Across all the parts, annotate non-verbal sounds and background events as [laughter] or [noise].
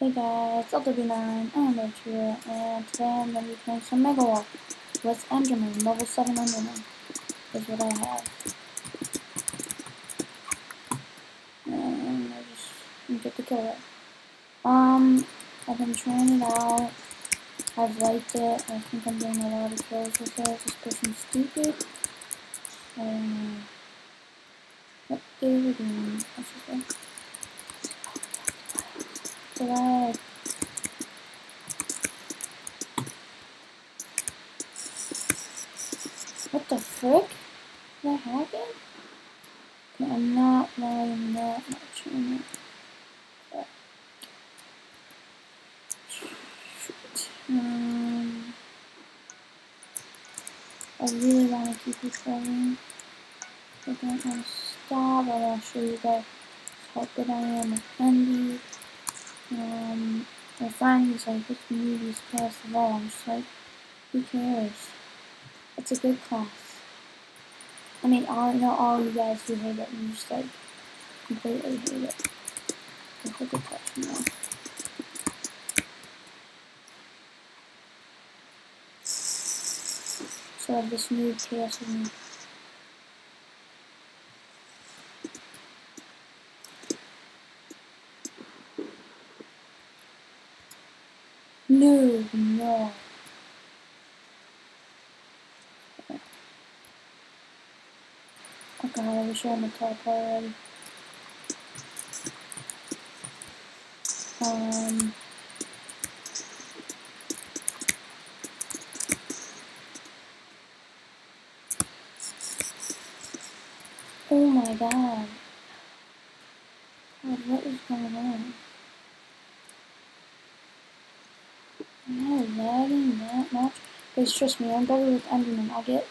Hey guys, LW9, I'm Rich here, and today I'm going to be playing some Mega Walls with Enderman, level 7 Enderman, is what I have. And I just get the killer. Um, I've been trying it out, I've liked it, I think I'm doing a lot of kills with it, this person's stupid. Know what they were doing, that's okay. What the frick? What happened? Okay, I'm not lying that much in it. Um, I really want to keep this going. I don't want to stop. I want to show you guys how good I am with Endy. Um, my friend was like, which movie's past the wall? I'm just like, who cares? It's a good class. I mean, all, I know all you guys who hate it, you just like, completely hate it. It's a good class, you know. So this new PS No, no. Oh god, I wish I had my top already. Um. Oh my god. God, what is going on? Am I lagging that much? Trust me, I'm better with Enderman. I get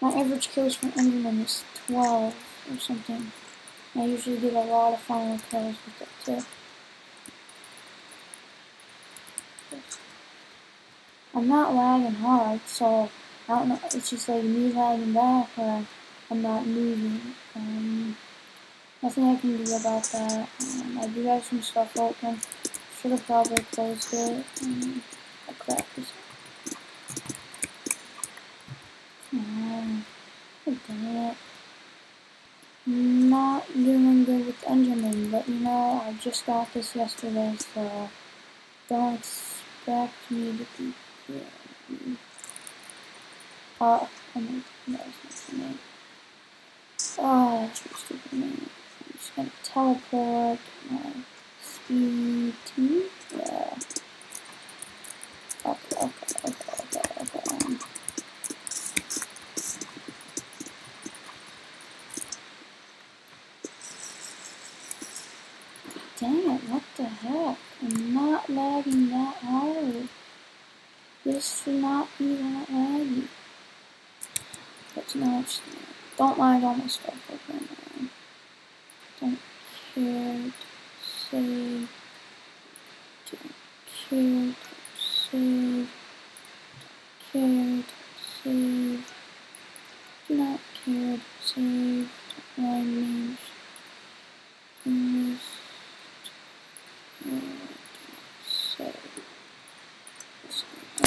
my average kills from Enderman is 12 or something. I usually get a lot of final kills with it too. I'm not lagging hard, so I don't know. It's just like me lagging back or I'm not moving. Um, nothing I can do about that. Um, I do have some stuff open. Should have probably closed it. Um, oh crap. Um, oh, dang it. Not doing good with Enderman, but you know, I just got this yesterday, so don't expect me to be good. Oh, I mean, that was my name. Oh, that's your stupid name. I'm just gonna teleport my speed to, yeah. Okay, okay, okay, okay, okay. Um, Dang it, what the heck? I'm not lagging that hard. This be that laggy. But you know? Don't lag all my stuff open. Man. Don't care. to Save. Don't care. to Save. Don't care. Save. Do not care. Save. Don't mind me. English.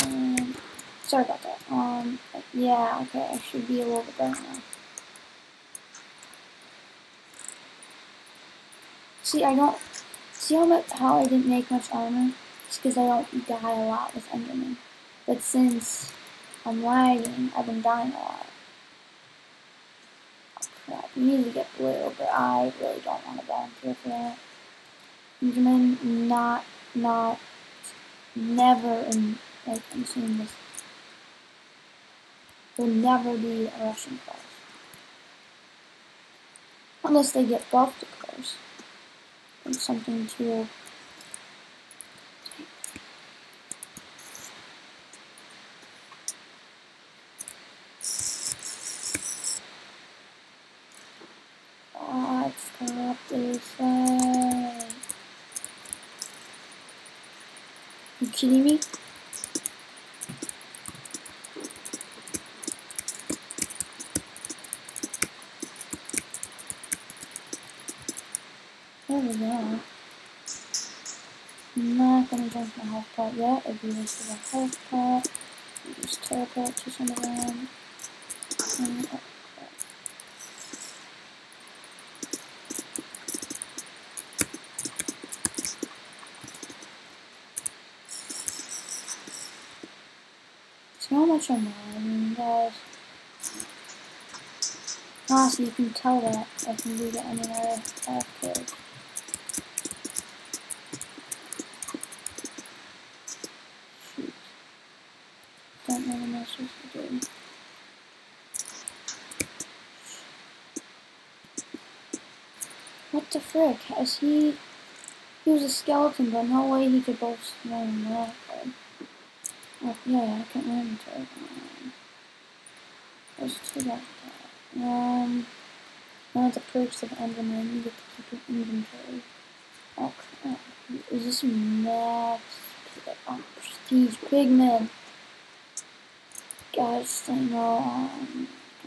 Um, sorry about that. Um, yeah, okay, I should be a little bit better now. See, I don't, see how much, how I didn't make much armor? It's because I don't die a lot with Enderman. But since I'm lagging, I've been dying a lot. Oh crap, you need to get blue, but I really don't want to volunteer for that. Enderman, not, not, never in, like, I'm seeing this, will never be a Russian class. Unless they get buffed, of course. And something to God, stop this way. You kidding me? There we go. not gonna go jump my health pot yet. If you this is a health pot, just teleport to some of them. And, uh, See how much I'm lagging, guys? So you can tell that I can do that anywhere I've killed. Shoot. Don't to do. What the frick? Has he... He was a skeleton, but no way he could both swim that good. Oh, yeah, I can't remember. Um, there's two like that. Um, one of the perks of Enderman, you get to keep your inventory. Oh, crap. Is this max oh, prestige pigment? Guys, I know,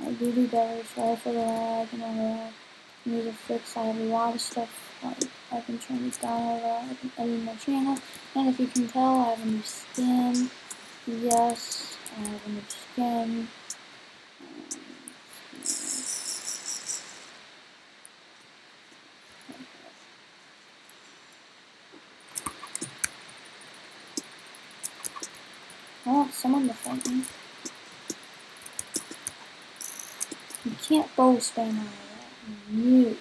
I do do better, sorry for the lag and all that. I need to fix, I have a lot of stuff, like, I've been trying to download, I've been my channel, and if you can tell, I have a new skin. Yes, I have a new skin. Oh, someone to fight me. Out. You.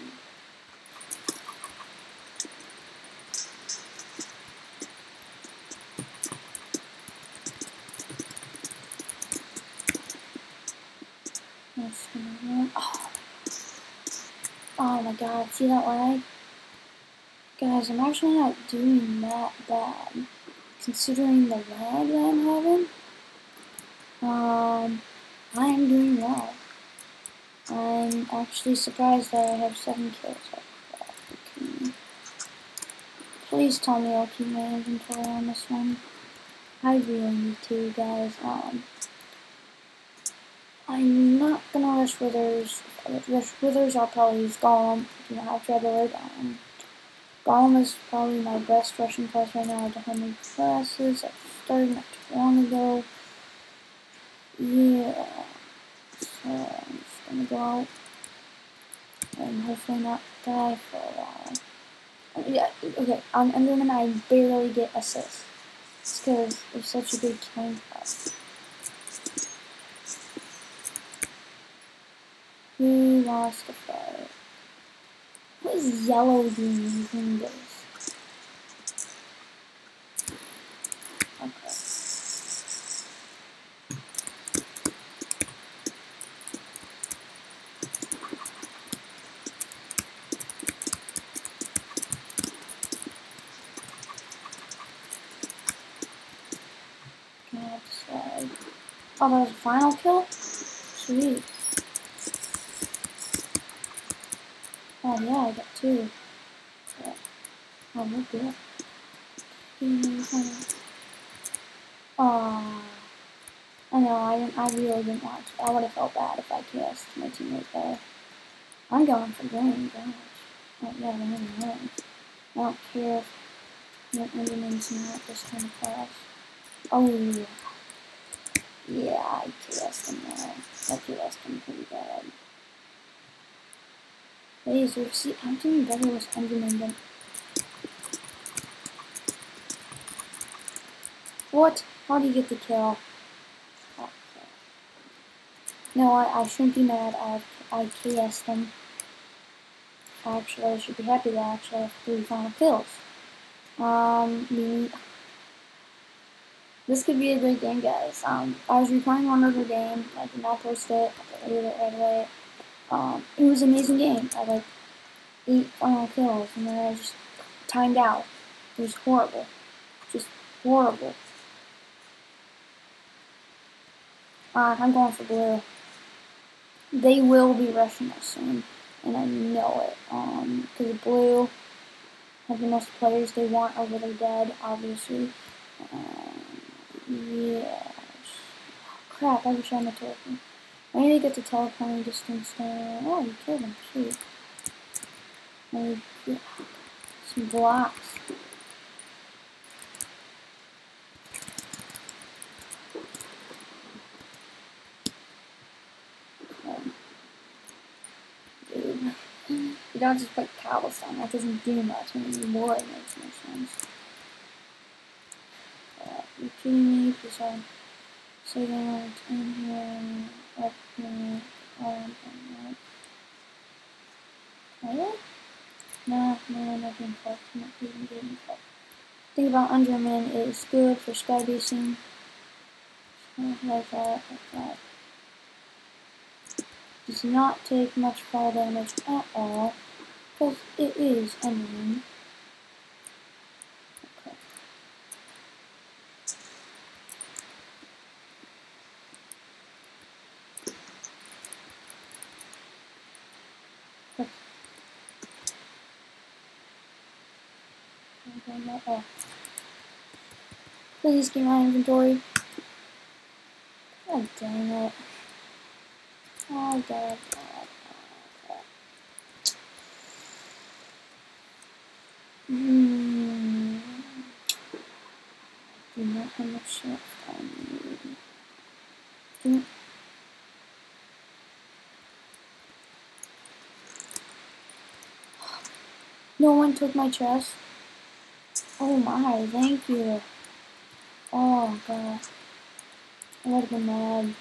Oh. oh my god, see that lag? Guys, I'm actually not doing that bad. Considering the lag that I'm having, um, I am doing well. I'm actually surprised that I have 7 kills. Please tell me I'll keep my inventory on this one. I really need to, guys. Um, I'm not gonna rush withers. Rush withers, I'll probably use Golem. You know, have trouble with um, Golem is probably my best rushing class right now. I don't have any classes. I started not too long ago. Yeah. So I'm just gonna go and hopefully not die for a while. Yeah, okay, on Enderman I barely get assists. It's because it's such a good killing class. Who lost to fight? What is yellow doing using this? Okay. Oh, that was a final kill? Sweet. Oh yeah, I got two. Yeah. Oh, we're good. Oh, I know, I didn't, I really didn't watch. I would have felt bad if I kissed my teammate there. I'm going for green, gosh. Oh yeah, in orange. I don't care if your Enderman's not this kind of class. Oh, yeah. I kissed him there. I kissed him pretty bad. Laser, see, I'm doing better with Enderman than... What? How do you get the kill? Oh, no, I, I shouldn't be mad. I, I KS'd them. Actually, I should be happy that I actually have three final kills. Um, me... This could be a great game, guys. Um, I was replaying one other game. I did not post it. I deleted it right away. Um, it was an amazing game. I like eight final kills, and then I just timed out. It was horrible, just horrible. Uh, I'm going for blue. They will be rushing us soon, and I know it. Um, because blue have the most players they want over their dead, obviously. Yes. Crap, I wish I had telephone. I need to get the telephone distance down. Oh, you killed him. Shoot. And some blocks. Um, you don't just put cobblestone. That doesn't do much anymore. It makes no sense. You kidding me? Because I'm on Toilet? No, no, nothing fucked. Not even getting fucked. Thing about Enderman is good for sky basing. Like that, like that does not take much fall damage at all, because it is Enderman. Okay. Please get my inventory. God dang it. Oh god. Hmm. Do not much no one took my chest. Oh my, thank you. Oh god. I would have been mad.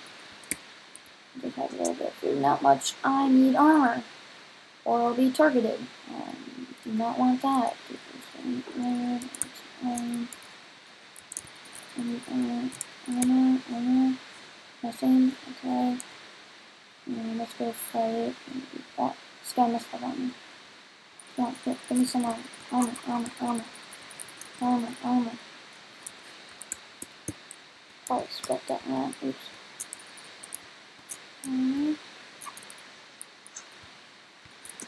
i Just have a little bit food. Not much. I need armor. Or I'll be targeted. Um, do not want that. Armor, armor, armor. Nothing. Okay. Um, let's go fight. That. This guy must have armor. Give, give me some armor. Armor, armor, armor. Armor, armor. Oh, scrap that man. Oops. Mm.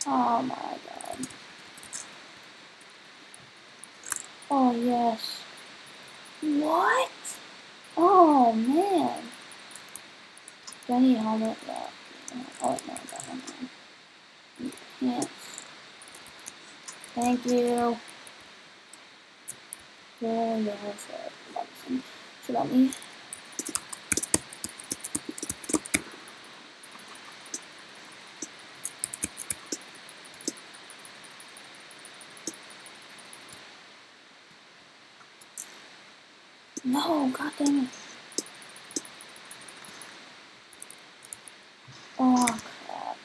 Oh my god. Oh yes. What? Oh man. Do I need helmet? Yeah. Oh no, that one. Yes. Thank you. Oh yes. Should let me. No, god damn it. Oh, crap.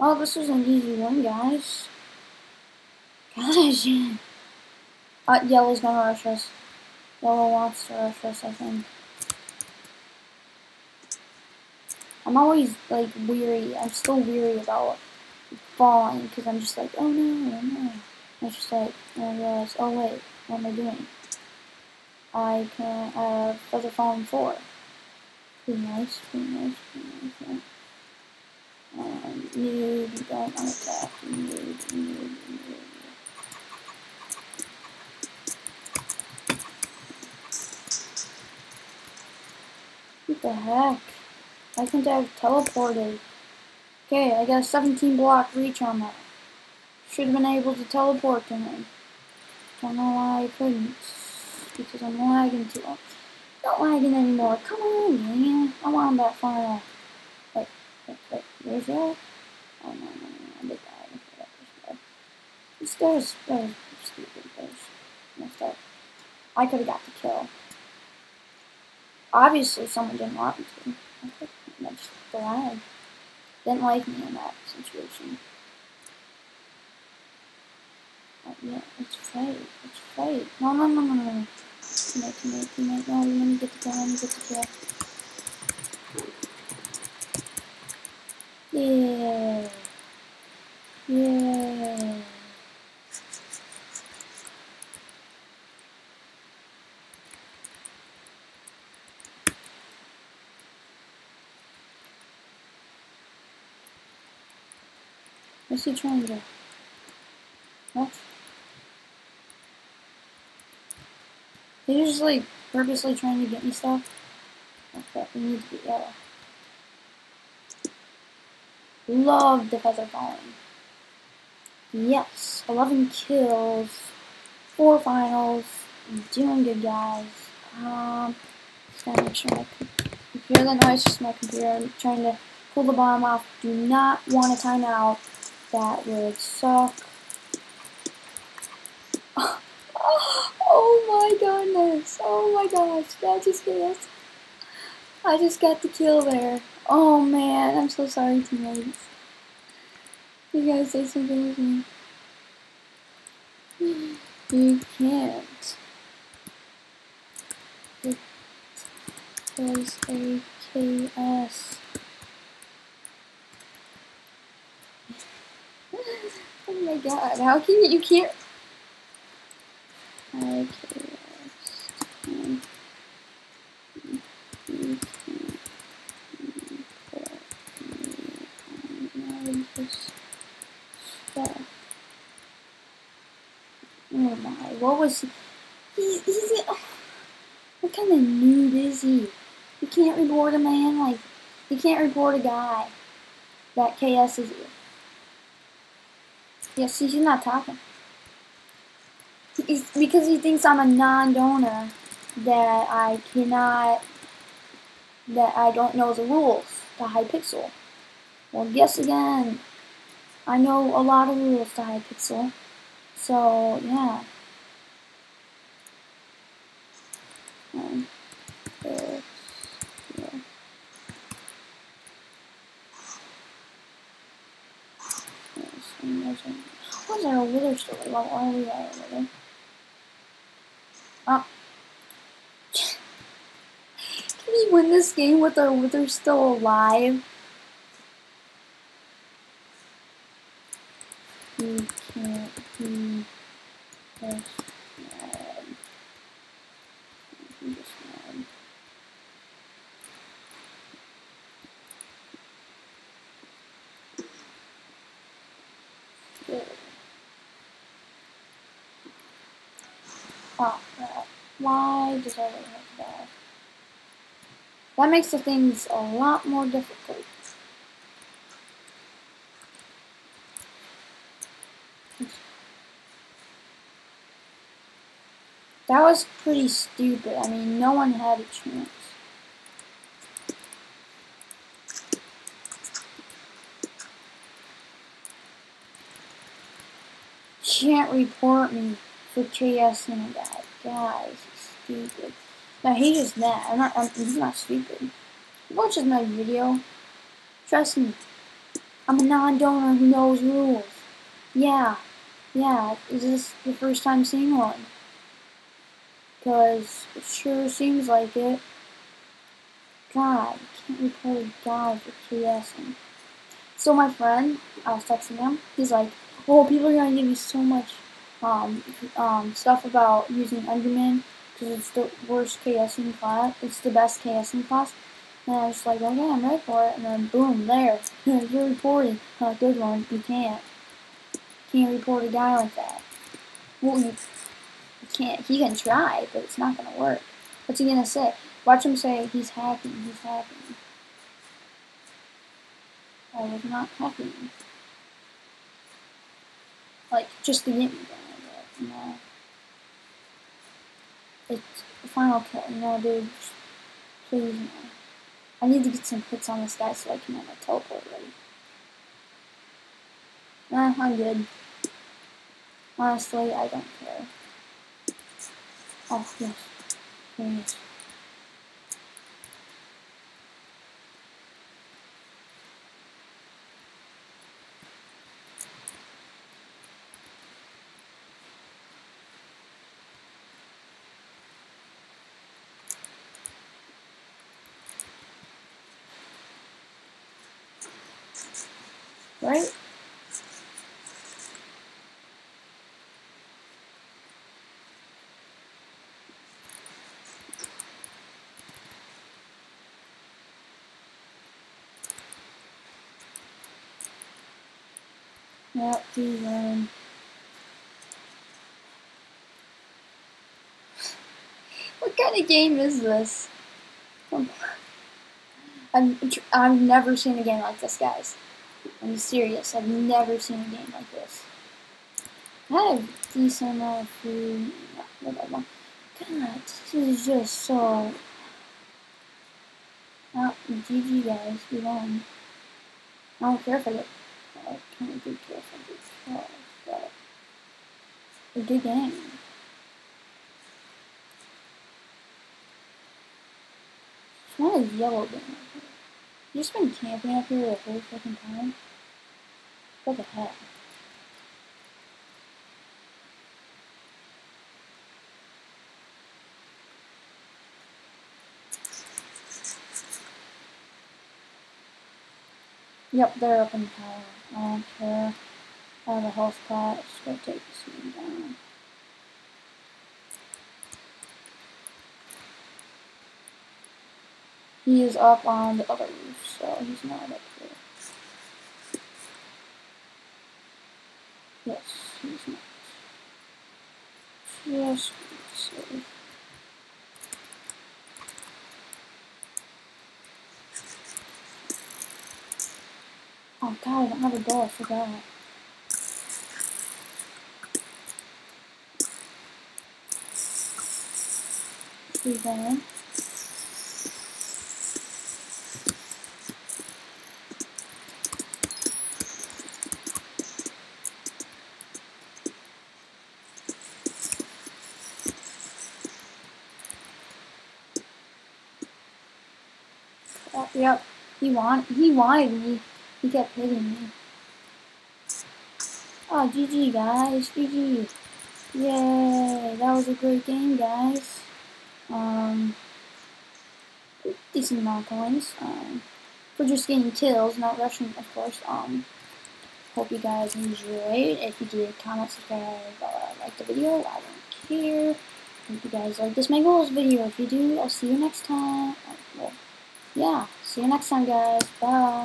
Oh, this was an easy one, guys. Gosh. Uh, yellow's gonna rush us. Yellow wants to rush us, I think. I'm always, like, weary. I'm still weary about falling, because I'm just like, oh no, no. It's just like, I realize, oh wait, what am I doing? I can uh, Feather Falling 4. Pretty nice, pretty nice, pretty nice. Yeah. Um, noob, don't unattack, noob, noob, noob. What the heck? Why couldn't I have teleported? Okay, I got a 17 block reach on that. Should have been able to teleport to him. Don't know why I couldn't because I'm lagging too much. Not lagging anymore. Come on, man. I want that final. Wait, wait, wait. Where's that? Oh, no, no, no. I did that. This guy's uh, stupid. There's messed up. I could have got the kill. Obviously, someone didn't want me to. I just lag. Didn't like me in that situation. Oh, yeah, it's fake. It's fake. No, no, no, no, no. Teammate, teammate, teammate. No, let me get the kill. Let me get the kill. Yeah. Yeah. What's he trying to? What? He's just like purposely trying to get me stuff. Okay, we need to be yellow. Love the feather falling. Yes, 11 kills, 4 finals, doing good guys. Um, just gotta make sure my, if you hear the noise, just my computer, I'm trying to pull the bomb off. Do not want to time timeout. That would suck. Oh, oh my goodness. Oh my gosh. That just got I just got the kill there. Oh man, I'm so sorry teammates. You guys say something. You can't. It was a KS. oh my god, how can you, you can't Okay, um, Oh my, what was he? He's, what kind of noob is he? You can't report a man like, you can't report a guy that KS is. Yes, he's not talking. He's, because he thinks I'm a non-donor that I cannot, that I don't know the rules to Hypixel. Well, guess again, I know a lot of rules to Hypixel. So, yeah. Um, there's, yeah. There's, was our wither story? What are we at wither? Oh. Can we win this game with our wither still alive? We can't be this mad. Be this mad. Good. Oh, crap. I that? That makes the things a lot more difficult. That was pretty stupid. I mean, no one had a chance. Can't report me for chasing a guy. Guys, stupid. No, he's just mad. I'm not. I'm, he's not stupid. He watches my video. Trust me. I'm a non-donor who knows rules. Yeah, yeah. Is this the first time seeing one? Because it sure seems like it. God, can't report a guy for KSing. So my friend, I was texting him. He's like, "Oh, people are gonna give you so much um, um, stuff about using Enderman because it's the worst KSing class. It's the best KSing class. And I was like, okay, I'm ready for it. And then boom, there. [laughs] You're reporting. Oh, good one. You can't. Can't report a guy like that. Well, you, you can't. He can try, but it's not gonna work. What's he gonna say? Watch him say he's hacking. He's hacking. I was not hacking. Like, just the get me no. It's final kill, No, dude. Please, no. I need to get some hits on this guy so I can have a teleport ready. Nah, I'm good. Honestly, I don't care. Oh, yes. Yes. Right? Yep, he's um What kind of game is this? I've, I've never seen a game like this, guys. I'm serious. I've never seen a game like this. I have decent amount of food. Whatever. God, this is just so. Oh, GG guys, we won. I don't care if I get like kind of ridiculous of this car, but a good game. It's one of yellow game. You just been camping up here the whole fucking time? What the heck? Yep, they're up in power. I don't care. I have a health pot. Just go take this one down. He is up on the other roof, so he's not up here. Yes, he's not. Just safe. Oh god, I don't have a door, I forgot. See that? Uh, yep, he want he wanted me. He kept hitting me. Oh, GG, guys. GG. Yay. That was a great game, guys. Um, decent amount of coins. Um, for just getting kills, not rushing, of course. Um, hope you guys enjoyed. If you did, comment, subscribe, uh, like the video. I don't care. Hope you guys like this Mega Walls video. If you do, I'll see you next time. Well, yeah. See you next time, guys. Bye.